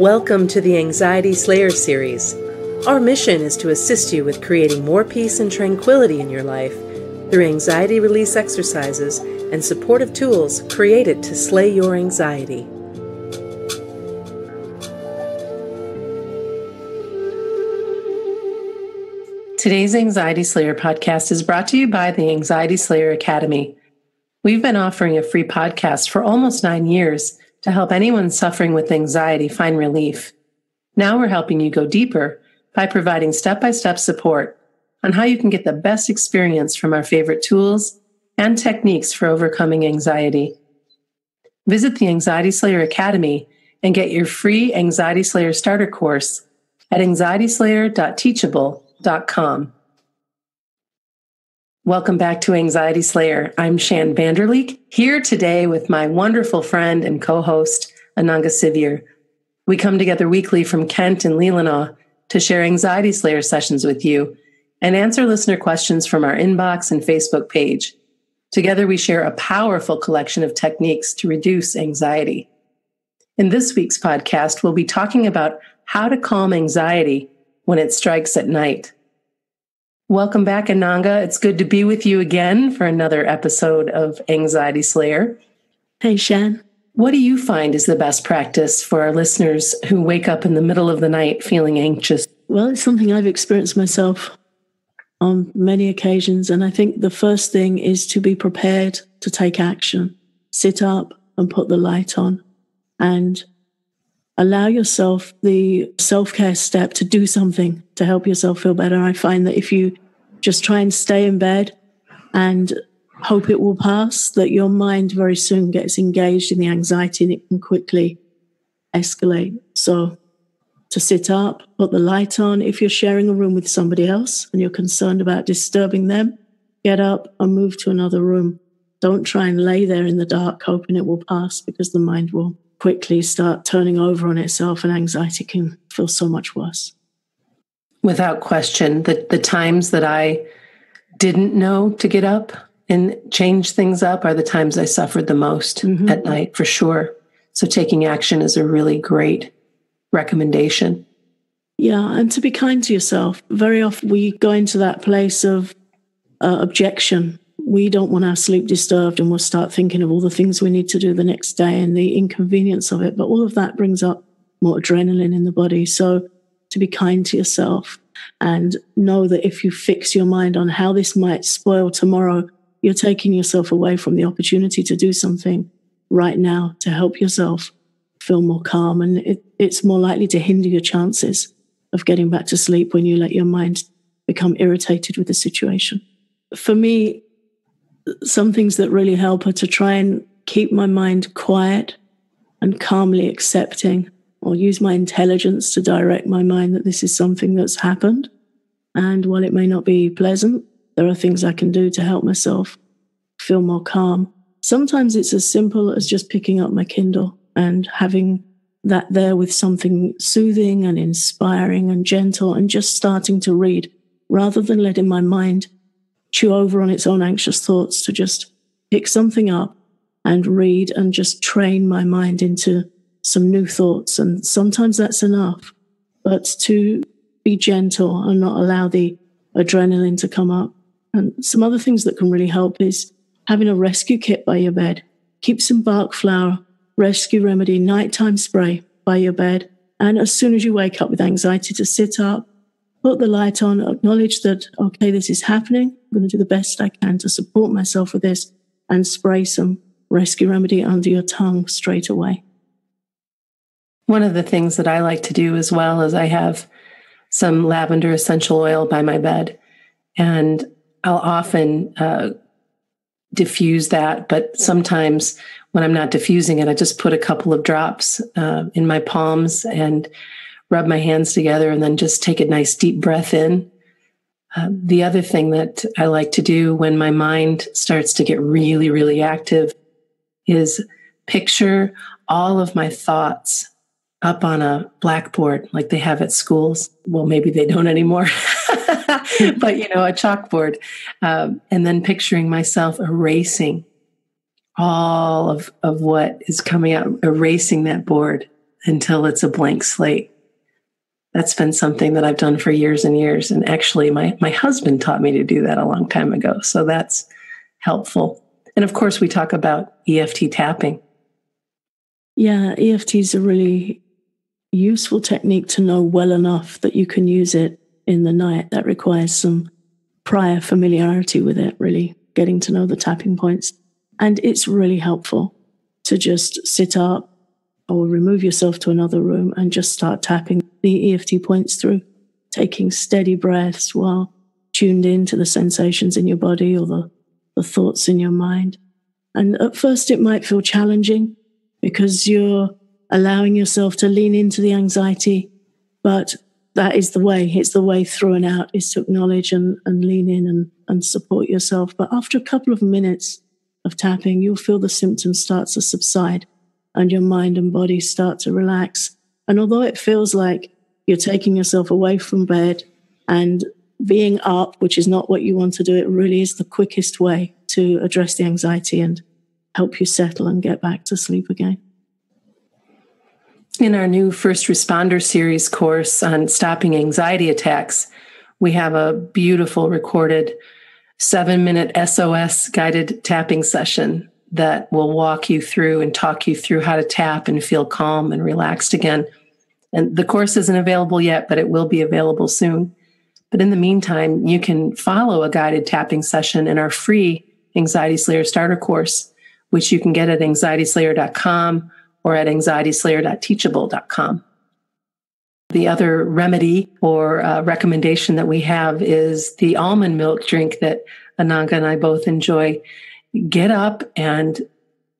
Welcome to the Anxiety Slayer series. Our mission is to assist you with creating more peace and tranquility in your life through anxiety release exercises and supportive tools created to slay your anxiety. Today's Anxiety Slayer podcast is brought to you by the Anxiety Slayer Academy. We've been offering a free podcast for almost nine years to help anyone suffering with anxiety find relief. Now we're helping you go deeper by providing step by step support on how you can get the best experience from our favorite tools and techniques for overcoming anxiety. Visit the Anxiety Slayer Academy and get your free Anxiety Slayer starter course at anxietyslayer.teachable.com. Welcome back to Anxiety Slayer. I'm Shann Vanderleek, here today with my wonderful friend and co host, Ananga Sivyer. We come together weekly from Kent and Leelanau to share Anxiety Slayer sessions with you and answer listener questions from our inbox and Facebook page. Together, we share a powerful collection of techniques to reduce anxiety. In this week's podcast, we'll be talking about how to calm anxiety when it strikes at night. Welcome back, Ananga. It's good to be with you again for another episode of Anxiety Slayer. Hey, Shann. What do you find is the best practice for our listeners who wake up in the middle of the night feeling anxious? Well, it's something I've experienced myself on many occasions. And I think the first thing is to be prepared to take action. Sit up and put the light on and allow yourself the self care step to do something to help yourself feel better. I find that if you just try and stay in bed and hope it will pass, that your mind very soon gets engaged in the anxiety and it can quickly escalate. So to sit up, put the light on. If you're sharing a room with somebody else and you're concerned about disturbing them, get up and move to another room. Don't try and lay there in the dark hoping it will pass because the mind will quickly start turning over on itself and anxiety can feel so much worse. Without question, the, the times that I didn't know to get up and change things up are the times I suffered the most mm-hmm. at night, for sure. So taking action is a really great recommendation. Yeah, and to be kind to yourself. Very often we go into that place of uh, objection we don't want our sleep disturbed and we'll start thinking of all the things we need to do the next day and the inconvenience of it. But all of that brings up more adrenaline in the body. So to be kind to yourself and know that if you fix your mind on how this might spoil tomorrow, you're taking yourself away from the opportunity to do something right now to help yourself feel more calm. And it, it's more likely to hinder your chances of getting back to sleep when you let your mind become irritated with the situation. For me, some things that really help are to try and keep my mind quiet and calmly accepting or use my intelligence to direct my mind that this is something that's happened. And while it may not be pleasant, there are things I can do to help myself feel more calm. Sometimes it's as simple as just picking up my Kindle and having that there with something soothing and inspiring and gentle and just starting to read rather than letting my mind chew over on its own anxious thoughts to just pick something up and read and just train my mind into some new thoughts. And sometimes that's enough, but to be gentle and not allow the adrenaline to come up. And some other things that can really help is having a rescue kit by your bed. Keep some Bach flower, rescue remedy, nighttime spray by your bed. And as soon as you wake up with anxiety, to sit up, put the light on, acknowledge that, okay, this is happening. I'm going to do the best I can to support myself with this and spray some rescue remedy under your tongue straight away. One of the things that I like to do as well is I have some lavender essential oil by my bed, and I'll often uh, diffuse that. But sometimes when I'm not diffusing it, I just put a couple of drops uh, in my palms and rub my hands together and then just take a nice deep breath in. Uh, the other thing that I like to do when my mind starts to get really, really active is picture all of my thoughts up on a blackboard like they have at schools. Well, maybe they don't anymore, but you know, a chalkboard. Um, and then picturing myself erasing all of, of what is coming out, erasing that board until it's a blank slate. That's been something that I've done for years and years. And actually, my, my husband taught me to do that a long time ago. So that's helpful. And of course, we talk about EFT tapping. Yeah, EFT is a really useful technique to know well enough that you can use it in the night. That requires some prior familiarity with it, really getting to know the tapping points. And it's really helpful to just sit up or remove yourself to another room and just start tapping the EFT points through, taking steady breaths while tuned in to the sensations in your body or the, the thoughts in your mind. And at first, it might feel challenging because you're allowing yourself to lean into the anxiety, but that is the way. It's the way through and out is to acknowledge and, and lean in and, and support yourself. But after a couple of minutes of tapping, you'll feel the symptoms start to subside and your mind and body start to relax. And although it feels like you're taking yourself away from bed and being up, which is not what you want to do, it really is the quickest way to address the anxiety and help you settle and get back to sleep again. In our new first responder series course on stopping anxiety attacks, we have a beautiful recorded seven minute SOS guided tapping session that will walk you through and talk you through how to tap and feel calm and relaxed again. And the course isn't available yet, but it will be available soon. But in the meantime, you can follow a guided tapping session in our free Anxiety Slayer starter course, which you can get at anxietyslayer.com or at anxietyslayer.teachable.com. The other remedy or uh, recommendation that we have is the almond milk drink that Ananga and I both enjoy get up and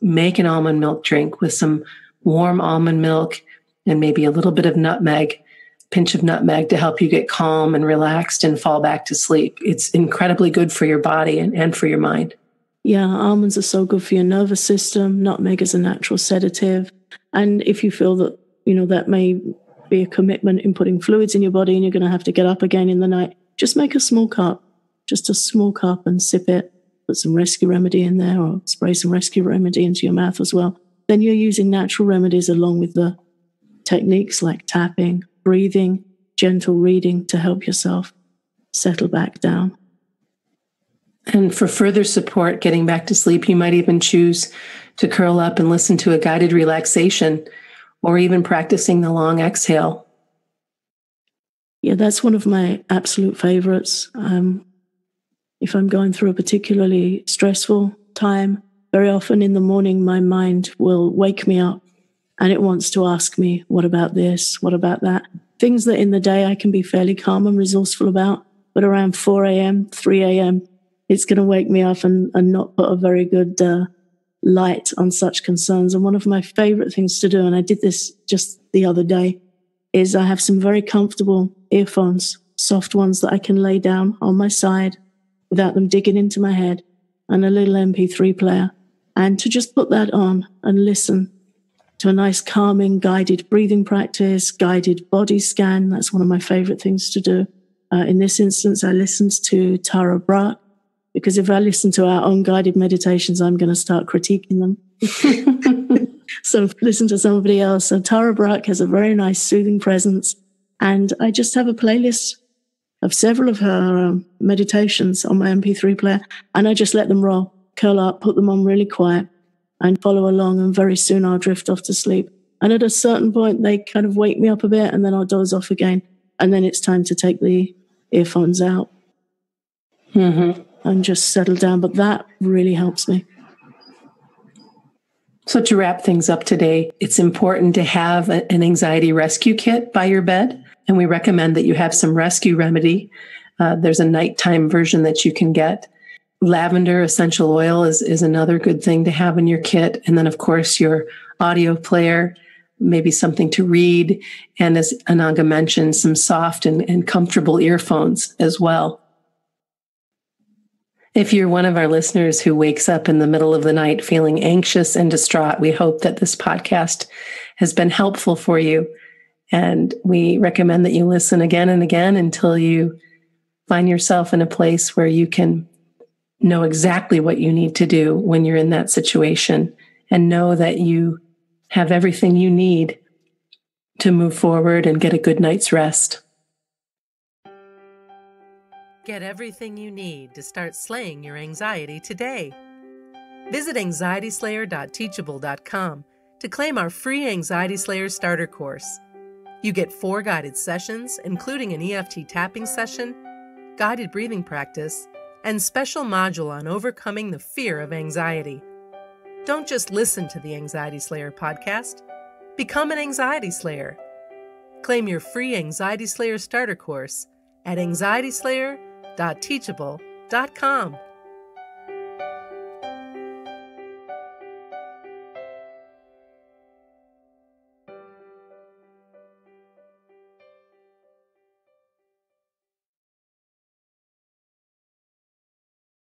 make an almond milk drink with some warm almond milk and maybe a little bit of nutmeg, pinch of nutmeg to help you get calm and relaxed and fall back to sleep. It's incredibly good for your body and, and for your mind. Yeah, almonds are so good for your nervous system. Nutmeg is a natural sedative. And if you feel that, you know, that may be a commitment in putting fluids in your body and you're going to have to get up again in the night, just make a small cup, just a small cup and sip it put some rescue remedy in there or spray some rescue remedy into your mouth as well. Then you're using natural remedies along with the techniques like tapping, breathing, gentle reading to help yourself settle back down. And for further support getting back to sleep, you might even choose to curl up and listen to a guided relaxation or even practicing the long exhale. Yeah, that's one of my absolute favorites. Um, if I'm going through a particularly stressful time, very often in the morning, my mind will wake me up and it wants to ask me, what about this? What about that? Things that in the day I can be fairly calm and resourceful about, but around 4 a.m., 3 a.m., it's going to wake me up and, and not put a very good uh, light on such concerns. And one of my favorite things to do, and I did this just the other day, is I have some very comfortable earphones, soft ones that I can lay down on my side without them digging into my head and a little MP3 player. And to just put that on and listen to a nice calming guided breathing practice, guided body scan. That's one of my favorite things to do. Uh, in this instance, I listened to Tara Brach because if I listen to our unguided meditations, I'm going to start critiquing them. so listen to somebody else. So Tara Brach has a very nice soothing presence. And I just have a playlist of several of her um, meditations on my MP3 player, and I just let them roll, curl up, put them on really quiet, and follow along. And very soon I'll drift off to sleep. And at a certain point, they kind of wake me up a bit, and then I'll doze off again. And then it's time to take the earphones out mm-hmm. And just settle down. But that really helps me. So, to wrap things up today, it's important to have an anxiety rescue kit by your bed. And we recommend that you have some rescue remedy. Uh, there's a nighttime version that you can get. Lavender essential oil is, is another good thing to have in your kit. And then, of course, your audio player, maybe something to read. And as Ananga mentioned, some soft and, and comfortable earphones as well. If you're one of our listeners who wakes up in the middle of the night feeling anxious and distraught, we hope that this podcast has been helpful for you. And we recommend that you listen again and again until you find yourself in a place where you can know exactly what you need to do when you're in that situation and know that you have everything you need to move forward and get a good night's rest. Get everything you need to start slaying your anxiety today. Visit anxietyslayer.teachable.com to claim our free Anxiety Slayer starter course. You get four guided sessions, including an EFT tapping session, guided breathing practice, and special module on overcoming the fear of anxiety. Don't just listen to the Anxiety Slayer podcast. Become an Anxiety Slayer. Claim your free Anxiety Slayer starter course at anxietyslayer.teachable.com.